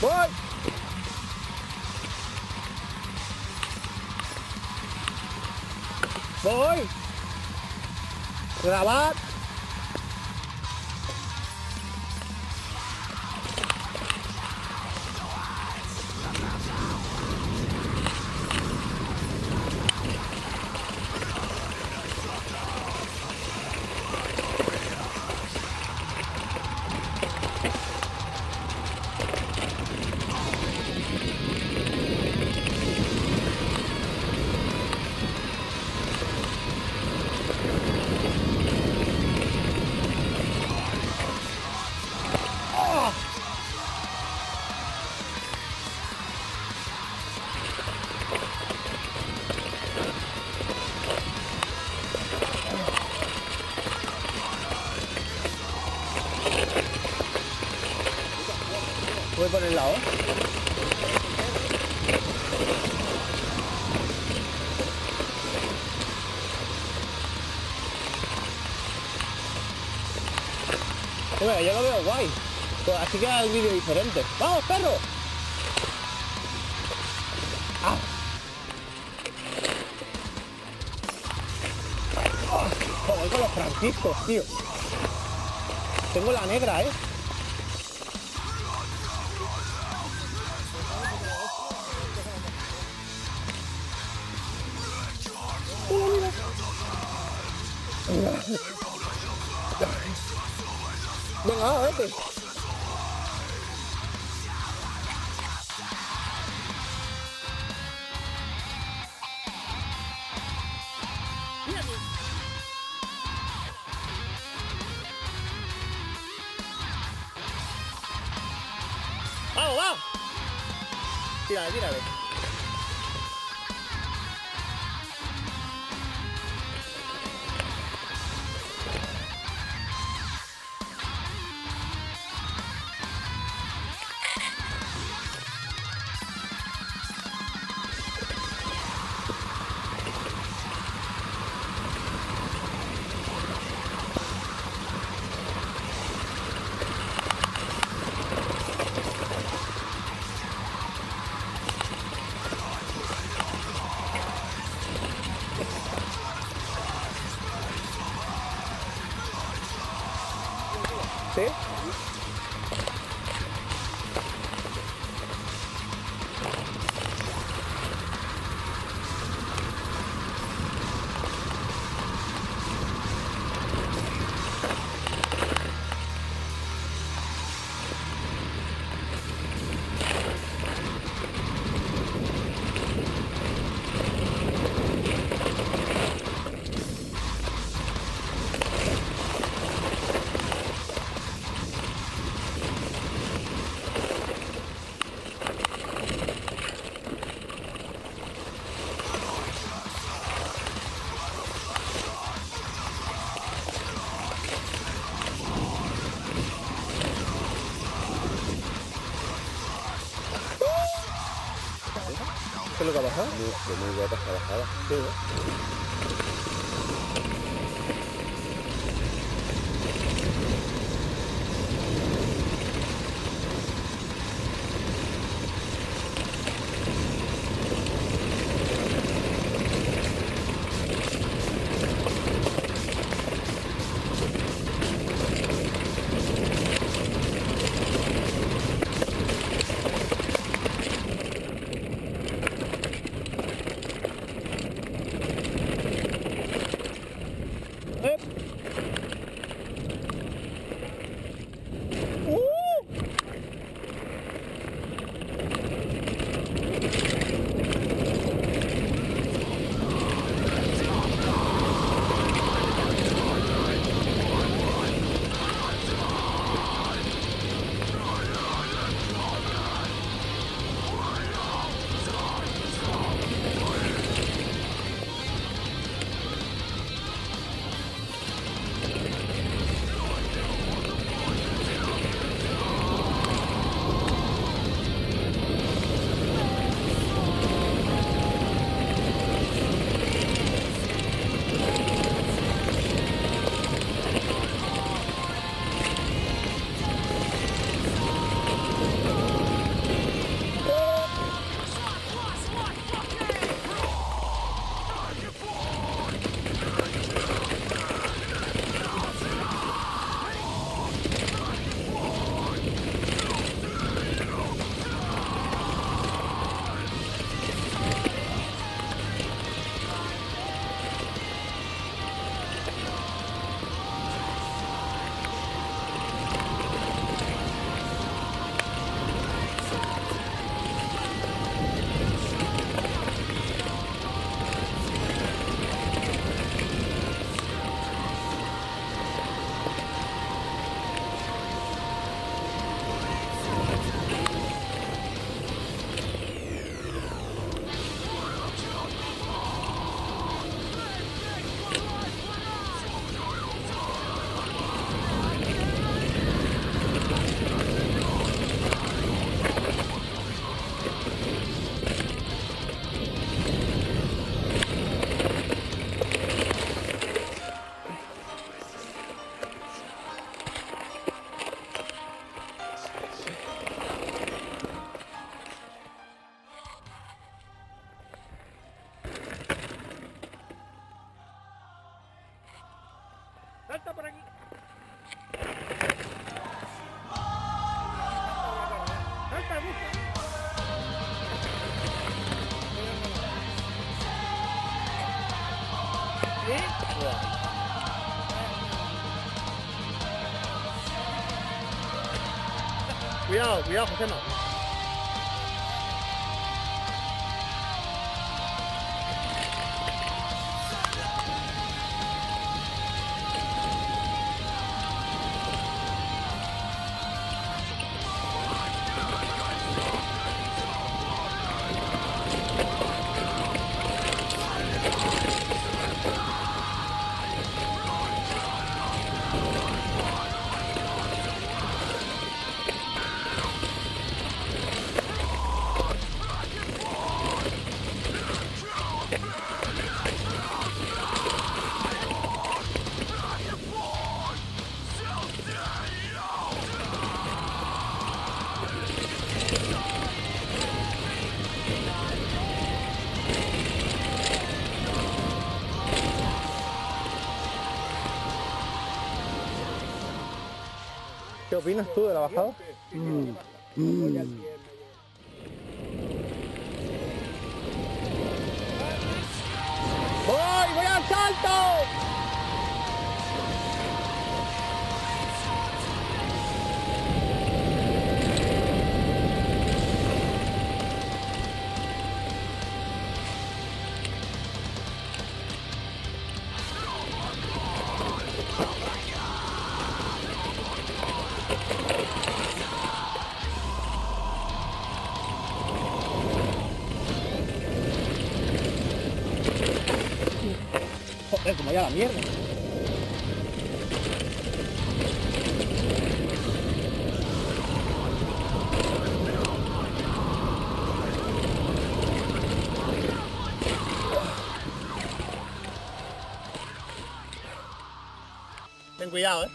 Voy. Voy. Grabar. Voy por el lado. Mira, yo lo veo guay. Pues así queda el vídeo diferente. ¡Vamos, perro! ¡Ah! Joder con los franciscos, tío. Tengo la negra, ¿eh? Venga, vete. ¡Vamos, vamos! Tírale, tírale. ¿Qué es lo que ha pasado? Muy, muy guapa esa bajada. Sí, ¿no? Salta por aquí. Salta, busca. Cuidado, cuidado, José, no. ¿Qué opinas tú de la bajada? ¡Voy! ¡Voy al salto! La mierda. Ten cuidado, eh.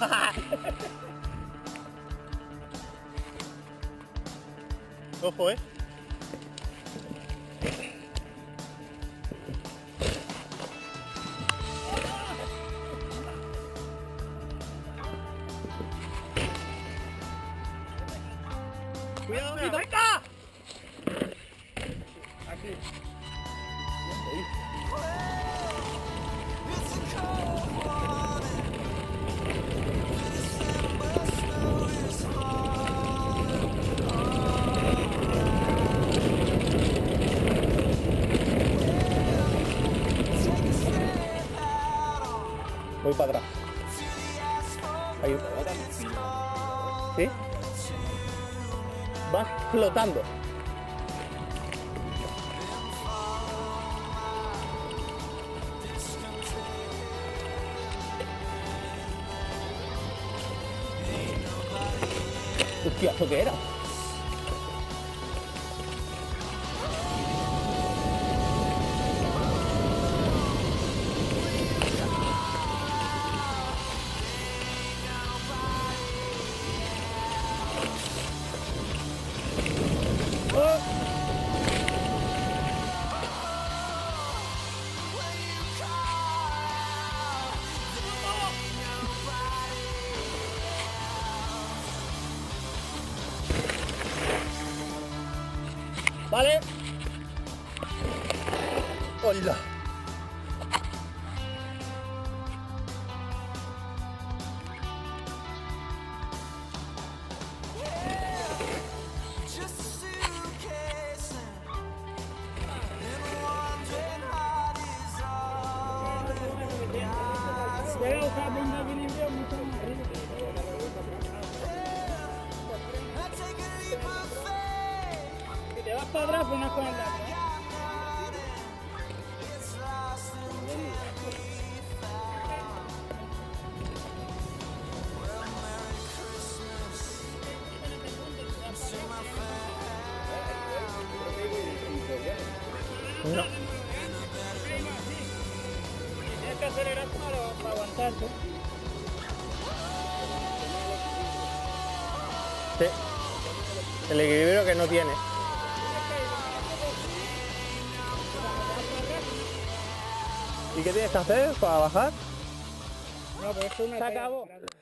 Ojo, eh. Cuidado, venga, venga. Aquí. Voy para atrás. Ahí. Vas flotando. Hostia, ¿eso qué era? 三 para atrás, pues no. Tienes que acelerar para. Sí. El equilibrio que no tiene. ¿Y qué tienes que hacer para bajar? No, pero esto es una Se acabó.